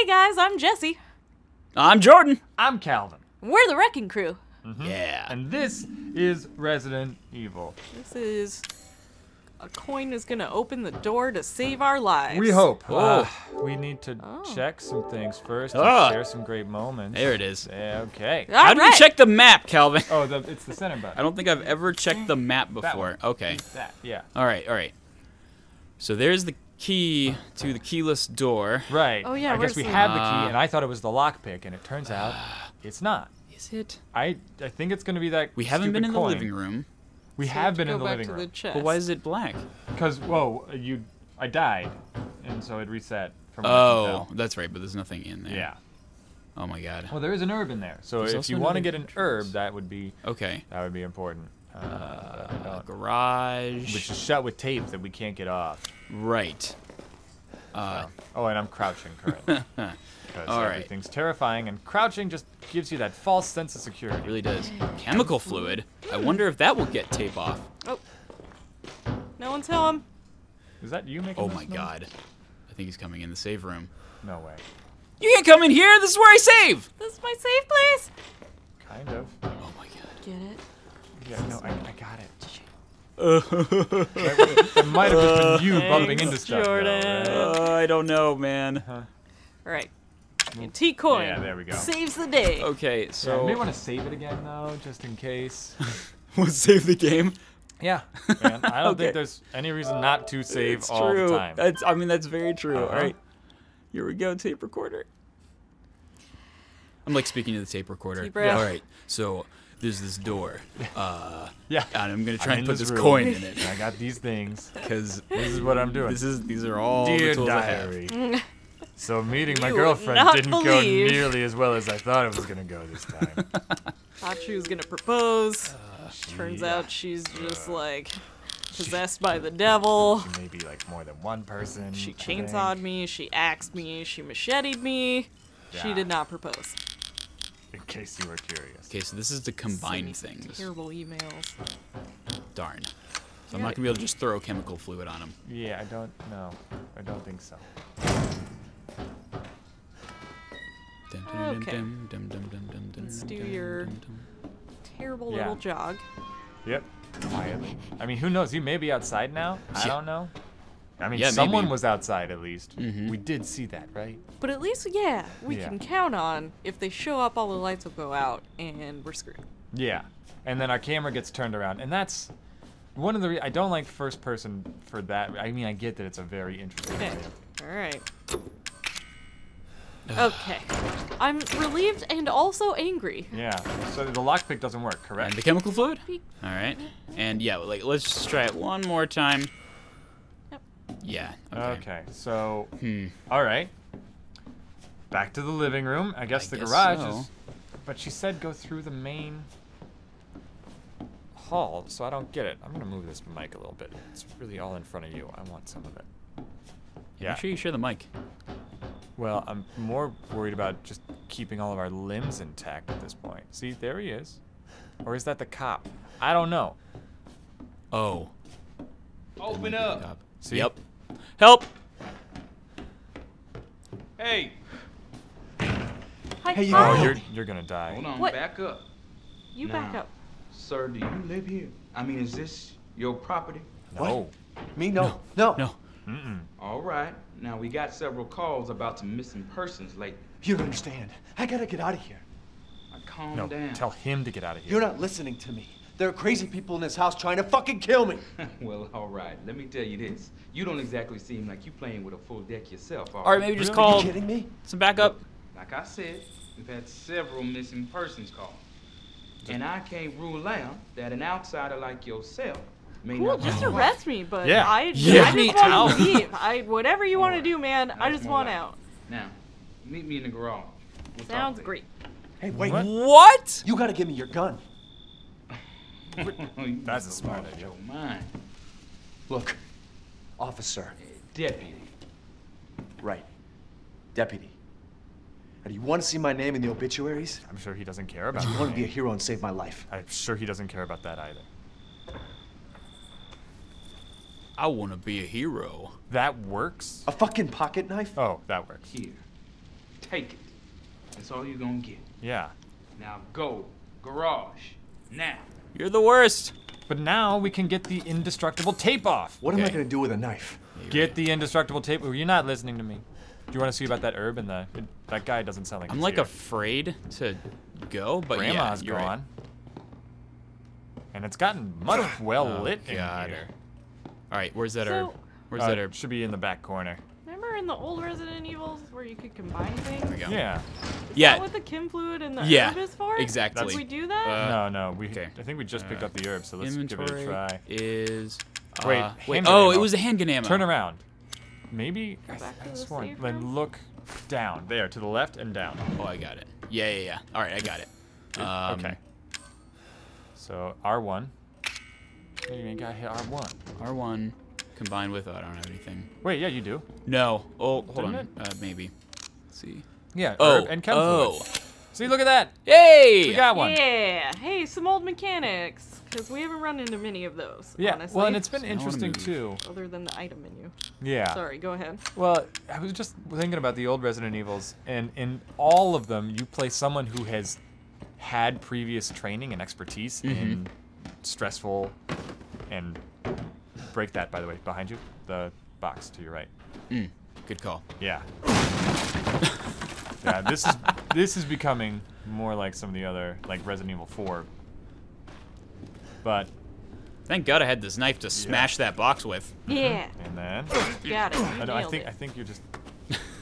Hey guys, I'm Jessie. I'm Jordan. I'm Calvin. We're the Reking Crew. Yeah. And this is Resident Evil. This is a coin is gonna open the door to save our lives. We hope. Oh. Uh, we need to Oh. check some things first and Ah. share some great moments. There it is. Yeah, okay. All How do you check the map, Calvin? Oh, the, it's the center button. I don't think I've ever checked the map That before. one. Okay. That, yeah. All right. All right. So there's the key to the keyless door. Right. Oh, yeah, I guess we the- have the Ah. key, and I thought it was the lockpick, and it turns out it's not. Is it? I I think it's gonna be that. We haven't been in the living room. We So have to been in the living room. The chest. But why is it black? Because whoa, you, I died, and so it reset. From what I Oh, that's right. But there's nothing in there. Yeah. Oh my god. Well, there is an herb in there, so There's if you want to get an entrance. herb, that would be Okay. that would be important. Uh, Uh, garage. which is shut with tape that we can't get off. Right. Uh, Oh, and I'm crouching currently. Because All right. everything's terrifying, and crouching just gives you that false sense of security. it really does. Chemical fluid. I wonder if that will get tape off. Oh. No one tell him. Is that you making Oh my noise? god. I think he's coming in the save room. No way. You can't come in here. This is where I save. This is my safe place. Kind of. Oh my god. Get it? Yeah, no, I, I got it. Uh, It might have just been you bumping into stuff. though, Jordan. right? I don't know, man. All right. T coin. Yeah, there we go. Saves the day. Okay, So so you may want to save it again though, just in case. we'll save the game. Yeah, man. I don't Okay. think there's any reason not to save it's all true. the time. That's I mean that's very true. Uh-huh. All right. Here we go, tape recorder. I'm like speaking to the tape recorder. Deep breath. All right. So there's this door. Uh yeah. and I'm going to I'm try and put this room, coin in it I got these things. cuz This is what I'm doing. this is these are all Dear the tools I have. so meeting my You would girlfriend didn't believe. go nearly as well as I thought it was gonna go this time. Thought she was gonna propose. Uh, Turns Yeah. out she's just like possessed by the devil. She may be like more than one person. She chainsawed me, she axed me, she macheted me. She did not propose. In case you were curious. Okay, so this is the Send combined some things. Terrible emails. Darn. So I'm not going to be able to just throw chemical fluid on him. Yeah, I don't know. I don't think so. Okay. Let's do your- Terrible Yeah. little jog. Yep. Quietly. I mean, who knows? You may be outside now. I don't know. I mean, Yeah, someone maybe. was outside at least. Mhm. We did see that, right? But at least, yeah, we Yeah. can count on if they show up, all the lights will go out and we're screwed. Yeah. And then our camera gets turned around, and that's one of the. Re- I don't like first person for that. I mean, I get that it's a very interesting. Okay. thing. All right. Okay. I'm relieved and also angry. Yeah. So the lockpick doesn't work, correct? And the chemical fluid? All right. And yeah, like let's just try it one more time. Yep. Yeah. Okay. Okay. So, Hmm. all right. Back to the living room. I guess I the guess garage so. is. But she said go through the main hall, so I don't get it. I'm gonna move this mic a little bit. It's really all in front of you. I want some of it. Yeah. Make sure you share the mic. Well, I'm more worried about just keeping all of our limbs intact at this point. See, there he is. Or is that the cop? I don't know. Oh. Open up. Stop. See? Yep. Help. Hey, Hi, Hey, you- hi. Oh, you're you're gonna die. hold on. What? Back up. You back up. Sir, do you live here? I mean, is this your property? No. Me? No. No. No. Mm-mm. All right. Now, we got several calls about some missing persons lately. You don't understand. I gotta get out of here. Now, calm No. down. Tell him to get out of here. You're not listening to me. There are crazy people in this house trying to fucking kill me. well, all right. Let me tell you this. You don't exactly seem like you playing with a full deck yourself, All right, maybe just Really? Are call you kidding me? some backup. Like I said, we've had several missing persons calls. And I can't rule out that an outsider like yourself may Cool, not just arrest me, but Yeah. I, Yeah, I just want to leave. I whatever you want to do, man. I just want like it. out. Now, meet me in the garage. We'll Sounds great. Hey, wait. What? What? You gotta give me your gun. You That's a must smart idea. your mind. Look, officer. Deputy. Right. Deputy. Now, do you want to see my name in the obituaries? I'm sure he doesn't care Or about do you your want to be a hero and save my life? I'm sure he doesn't care about that either. I want to be a hero. That works? A fucking pocket knife? Oh, that works. Here. take it. That's all you're gonna get. Yeah. Now go, garage, now. You're the worst. But now we can get the indestructible tape off. What am I gonna do with a knife? Get the indestructible tape. You're not listening to me. Do you want to see about that herb and the? it- that guy doesn't sound like. I'm like here. afraid to go, but Grandma's yeah, you're right. gone. And it's gotten much well Oh, lit in God. here. All right, where's that So- herb? Where's Uh, that herb? Should be in the back corner. Remember in the old Resident Evils where you could combine things? There we go. Yeah. Is Yeah. that what the chem fluid and the Yeah, herb is for? exactly. Did we do that? Uh, no, no. We. okay. I think we just picked Uh, up the herb, so let's give it a try. is. Wait, uh, wait. handgun Oh, it was a handgun ammo. Turn around. Maybe. I, Back to I sworn. Then room? look down. There, to the left and down. Oh, I got it. Yeah, yeah, yeah. All right, I got it. Um, okay. So R1. You ain't got to hit R1. R1 combined with. Oh, I don't have anything. Wait, yeah, you do. No. Oh, hold Didn't on. it? Uh, maybe. Let's see. Yeah. Oh. herb and chem oh. fluid. See, look at that. Hey. We got one. Yeah. Hey, some old mechanics. Because we haven't run into many of those. Yeah. Honestly. Well, and it's been So interesting too. Other than the item menu. Yeah. Sorry, go ahead. Well, I was just thinking about the old Resident Evils, and in all of them, you play someone who has had previous training and expertise in stressful and break that, by the way, behind you, the box to your right. Mm, good call. Yeah. yeah. This is this is becoming more like some of the other, like Resident Evil 4. But Thank God I had this knife to smash that box with. Yeah. and then Got it. I, know, I think it. I think you're just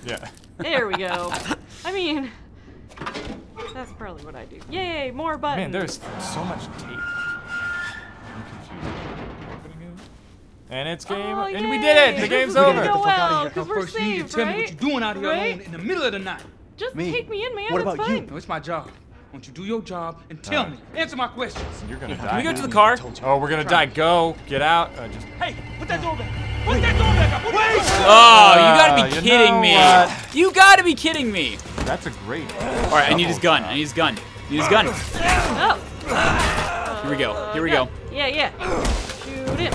yeah. There we go. I mean, that's probably what I do. Yay, more buttons. Man, there's so much tape. And it's game. Oh, and we did it! The game's over! go Get the fuck outta well, here. 'cause Now, we're first you need to saved, tell me what you're doing out here Right? alone in the middle of the night. Just Me? take me in, man. What it's about fine. you? No, it's my job. Won't you do your job and tell Alright. me? Answer my questions. You're gonna die. Can we go to the car? Oh, we're gonna die. Go! Get out! Uh, just Hey, put that door back. Put that door back up. Wait! Oh, you gotta Uh, be you kidding know me. what? You gotta be kidding me. That's a great. All right, I need his gun. I need his gun. I need his gun. Oh. Here we go. Here we go. Yeah, yeah. Shoot him.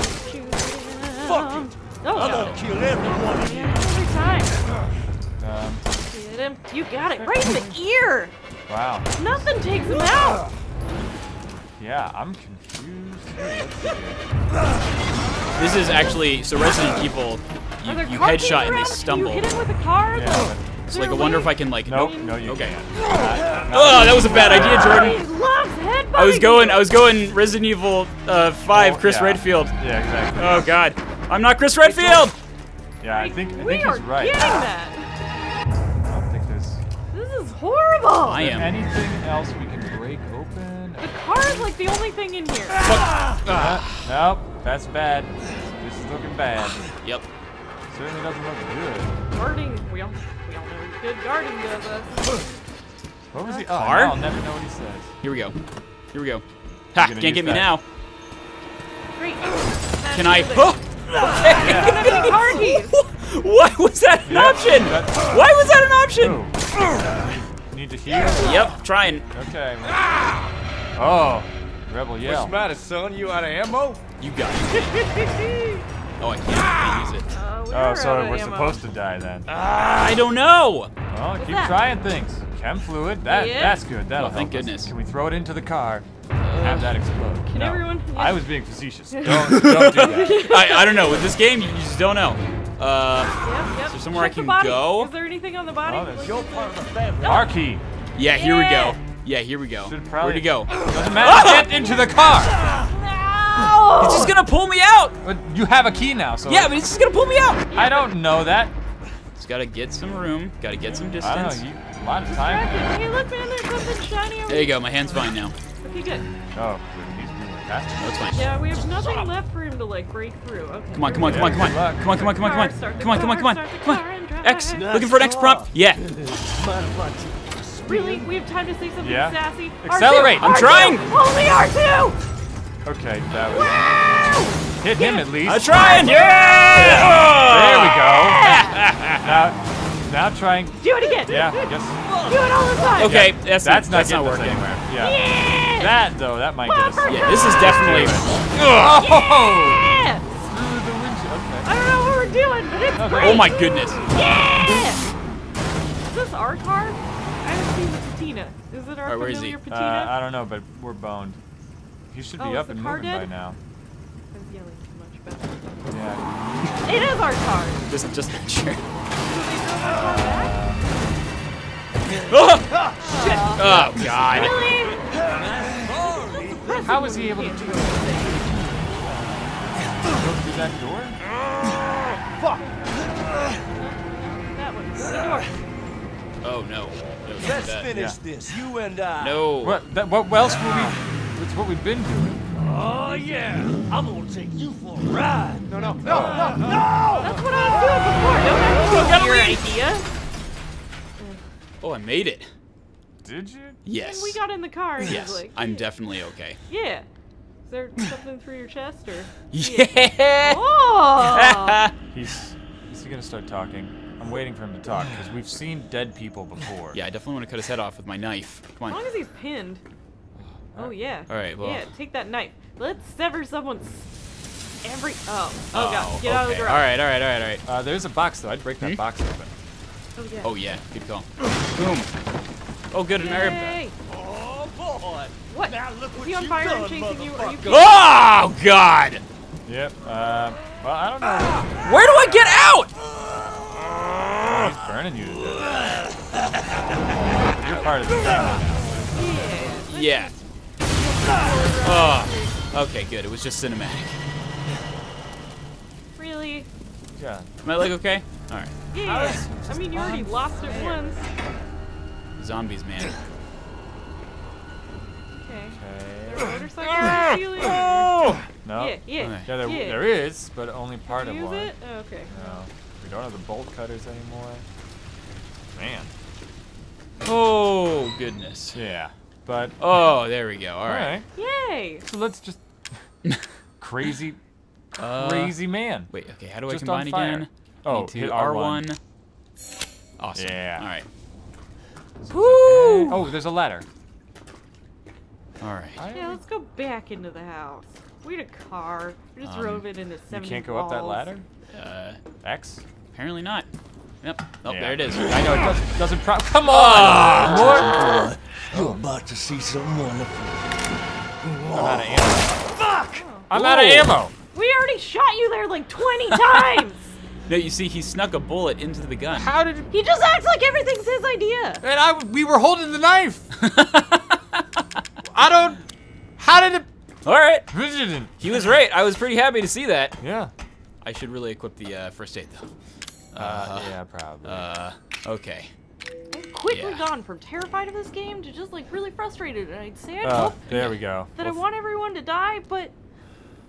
Fuck it. Oh, got it. Kill everyone. Every time. Um, Get him. You got it. Right in the ear. wow. Nothing takes him out. Yeah, I'm confused. Let's see here. This is actually so Resident Evil. You, you car keys headshot and they stumble. Can you hit him with a car? Yeah, Like, but- So like, I wonder if I can like. Nope, no, you Okay. can't. Oh, that was a bad idea, Jordan. he loves I was going. I was going Resident Evil uh, Five. Chris yeah. Redfield. Yeah, exactly. Oh God, I'm not Chris Redfield. Yeah, I think I we think are he's right. We are getting that. I don't think there's This is horrible. I am. anything else we can break open. The car is like the only thing in here. Uh, nope, that's bad. This is looking bad. Yep. Certainly doesn't look good. Guarding. We all, we all know what good guarding does us. What was he? Oh, Car? I'll never know what he says. Here we go. Here we go. Ha! Can't use get me now. Great. Can I? Oh! Car keys. Why was that an Yeah, option? that- Why was that an option? Oh. Need to heal? Yep. Trying. Okay. Oh, rebel yell. What's matter, son? You out of ammo? You got it. Oh, I can't use it. Uh, Oh, are so we're ammo. supposed to die then. Ah, I don't know. Well, keep that? trying things. Chem fluid. That Yeah. that's good. That'll Oh, thank help us. goodness. Can we throw it into the car? And have that explode. Can no. everyone- yeah. I was being facetious. Don't don't do that. I, I don't know. With this game, you just don't know. Uh, Yep, yep. there somewhere I Check the can body. go? Is there anything on the body? Oh, there's Look your Part of the family. Our key. yeah, here we go. Yeah, here we go. Should probably- Where'd he go? Doesn't matter. Get into the car. No! He's just gonna pull me out. But you have a key now, so Yeah, but he's just gonna pull me out. I don't know that. Just gotta get some room. Gotta get some I don't know. distance. You, a lot of time. Hey, look, man, there's something shiny over There you go. My hand's fine now. Okay, good. Oh, he's moving faster. That's fine. Yeah, we have nothing left for him to like break through. Okay. Come on, come on, come on, come on. Come on, come on, come on, come on. Come on, come on, come on. car, start the Come on. X. ahead. Looking for an X prompt? Yeah. Really? We have time to say something Yeah. sassy? Accelerate. R2, I'm R2, trying. Only R2! Okay, that was. Wow! Hit him at least. I'm trying. Yeah. There we go. now, now trying. Do it again! Yeah, I guess. Do it all the time! Okay, that's That's not, not that's not working. anywhere. Yeah. Yeah! That though, that might get us. Yeah, this is definitely. Oh! Yeah! Through the windshield. I don't know what we're doing, but it's Okay. great! Oh my goodness. Yeah! This this our car? I haven't seen the patina. Is it our Alright, where is familiar he? patina? Uh, I don't know, but we're boned. He should be Oh, is up and car moving by now. I was yelling too much, but Yeah. it is our car. Just, just make sure. So they drove our car back? Oh God. Really? How was he able to Can't do go Go through that door? That one. Oh no. no Let's that. finish Yeah. this, you and I. No. What? That, what else were we? It's what we've been doing. Oh yeah, I'm gonna take you for a ride. No, no, no, no, no! That's what I was doing before. Don't have to your idea. Oh, I made it. Did you? Yes. And we got in the car and Yes. was like, I'm definitely okay. yeah. Is there something through your chest or? Yeah. Oh! he's he's gonna start talking? I'm waiting for him to talk because we've seen dead people before. Yeah, I definitely want to cut his head off with my knife. Come on. As long as he's pinned. Oh yeah. All right, well- Yeah, take that knife. Let's sever someone's every. Oh. Oh, god. Get out of the garage. All right, all right, all right, all right. Uh, there's a box though. I'd break that Hmm? box open. Oh yeah. Oh yeah, good call. Boom. Oh, good, an herb. Yay. Oh boy. What? Now look Is what he on you fire and chasing you? Are you? motherfucker. Oh God! Yep. Uh, well, I don't know. Where do I get out? He's burning you to death. You're part of the family. Yeah. Yeah. Oh. Okay, good. It was just cinematic. Really? Yeah. Am I like okay? All right. Yeah. I mean, you already lost it once. Zombies, man. Okay. Okay. There a motorcycle on the ceiling? Oh! No. Yeah, yeah, Okay. Yeah, there, yeah. there is, but only part of Use one. it? Oh, okay. No. We don't have the bolt cutters anymore. Man. Oh goodness. Yeah. But Oh, there we go. All all right. right. Yay! So let's just crazy, Uh, crazy man. Wait. Okay. How do I combine again? Oh, to hit R1. R1. Awesome. Yeah. All right. Woo! Oh, there's a ladder. All right. Yeah, let's go back into the house. We had a car. We just Um, drove it into You can't go up that ladder. Uh, X. apparently not. Yep. Oh, Yeah. there it is. I know it doesn't. Doesn't. Pro- Come on. More. You're about to see some wonderful. I'm out of ammo. Fuck! I'm out of ammo. We already shot you there like 20 times! No, you see, he snuck a bullet into the gun. How did? He just acts like everything's his idea. And I. We were holding the knife. I don't. How did it? All right. Yeah. He was right. I was pretty happy to see that. Yeah. I should really equip the uh, first aid though. Uh, yeah, probably. Uh, okay. I've quickly Yeah. gone from terrified of this game to just like really frustrated. And I'd say I Uh, hope there we go. that I want everyone to die, but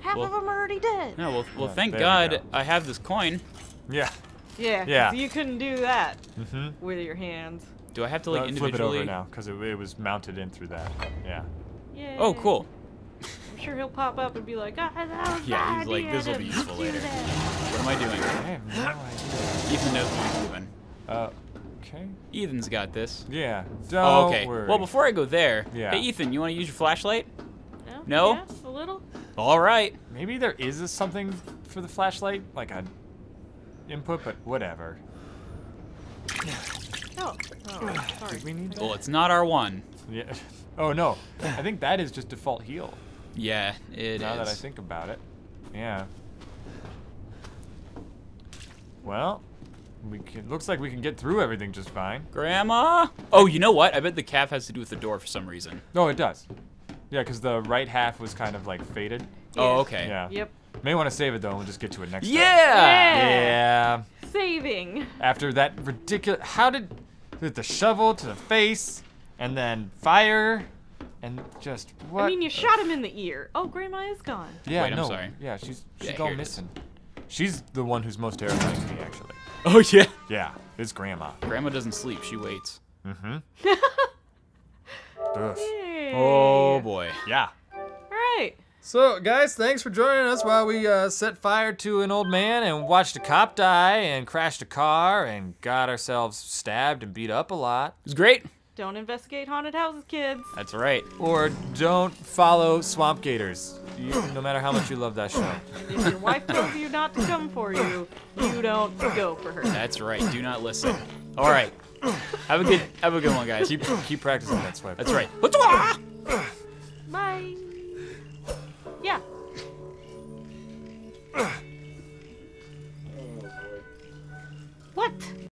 half Well- of them are already dead. No, well, well, Yeah, thank there we God go. I have this coin. Yeah. Yeah. Yeah. you couldn't do that Mm-hmm. with your hands. Do I have to like flip it over now because it, it was mounted in through that. Yeah. Yeah. Oh, cool. I'm sure he'll pop up and be like, ah, that was Yeah, he's like, "This'll be useful later." that." What am I doing? I have no idea. Ethan knows what he's doing. Uh, okay. Ethan's got this. Yeah. Don't Oh, okay. worry. Well, before I go there, Yeah. hey Ethan, you want to use your flashlight? No? No? Yeah, a little. All right. Maybe there is a something for the flashlight, like a input, but whatever. Oh, oh sorry. Did we need that? Well, it's not our one. Yeah. Oh no. I think that is just default heal. Yeah, it is. now that I think about it. Yeah. Well, we can, looks like we can get through everything just fine. Grandma. Oh, you know what? I bet the calf has to do with the door for some reason. No, it does. Yeah, because the right half was kind of like faded. Oh, okay. Yeah. Yep. May want to save it though, and we'll just get to it next time. Yeah. Yeah. Saving. After that ridiculous, how did with the shovel to the face, and then fire, and just what? I mean, you shot him in the ear. Oh, Grandma is gone. Yeah, Wait, I'm sorry. Yeah, she's she's Yeah, gone here it is. missing. She's the one who's most terrifying to me, actually. Oh yeah. Yeah, it's Grandma. Grandma doesn't sleep. She waits. Mm-hmm. Ugh. Oh boy. Yeah. All right. So, guys, thanks for joining us while we uh, set fire to an old man and watched a cop die and crashed a car and got ourselves stabbed and beat up a lot. It was great. Don't investigate haunted houses, kids. That's right. Or don't follow swamp gators, you, no matter how much you love that show. If your wife tells you not to come for you, you don't go for her. That's right. Do not listen. All right. Have a good have a good one, guys. Keep keep practicing that swipe. That's right. Bye. What?